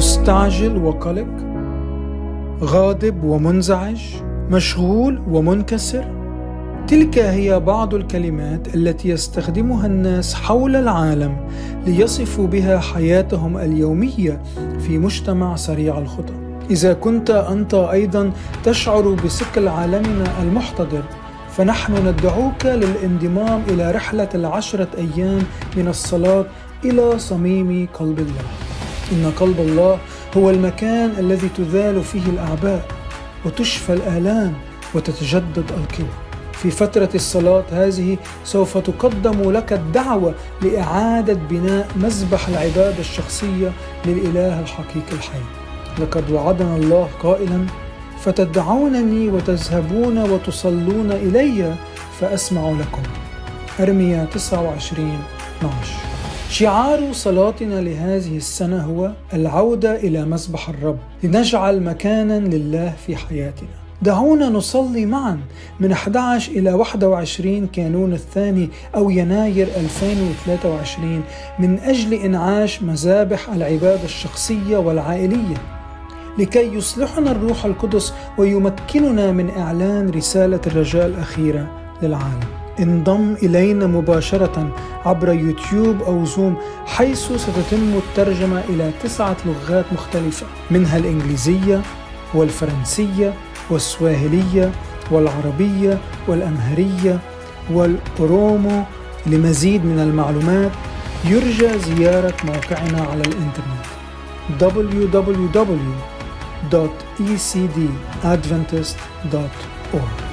مستعجل وقلق غاضب ومنزعج مشغول ومنكسر. تلك هي بعض الكلمات التي يستخدمها الناس حول العالم ليصفوا بها حياتهم اليومية في مجتمع سريع الخطى. إذا كنت أنت أيضا تشعر بثقل عالمنا المحتضر فنحن ندعوك للانضمام إلى رحلة العشرة أيام من الصلاة إلى صميم قلب الله. إن قلب الله هو المكان الذي تذال فيه الأعباء وتشفى الآلام وتتجدد القوى في فترة الصلاة هذه سوف تقدم لك الدعوة لإعادة بناء مذبح العبادة الشخصية للإله الحقيقي الحي. لقد وعدنا الله قائلا: فتدعونني وتذهبون وتصلون إلي فأسمع لكم. أرميا 29 12 شعار صلاتنا لهذه السنة هو العودة إلى مسبح الرب لنجعل مكانا لله في حياتنا. دعونا نصلي معا من 11 إلى 21 كانون الثاني أو يناير 2023 من أجل إنعاش مذابح العبادة الشخصية والعائلية لكي يصلحنا الروح القدس ويمكننا من إعلان رسالة الرجاء الأخيرة للعالم انضم إلينا مباشرة عبر يوتيوب أو زوم حيث ستتم الترجمة إلى تسعة لغات مختلفة منها الإنجليزية والفرنسية والسواهلية والعربية والأمهرية والأورومو. لمزيد من المعلومات يرجى زيارة موقعنا على الإنترنت www.ecdadventist.org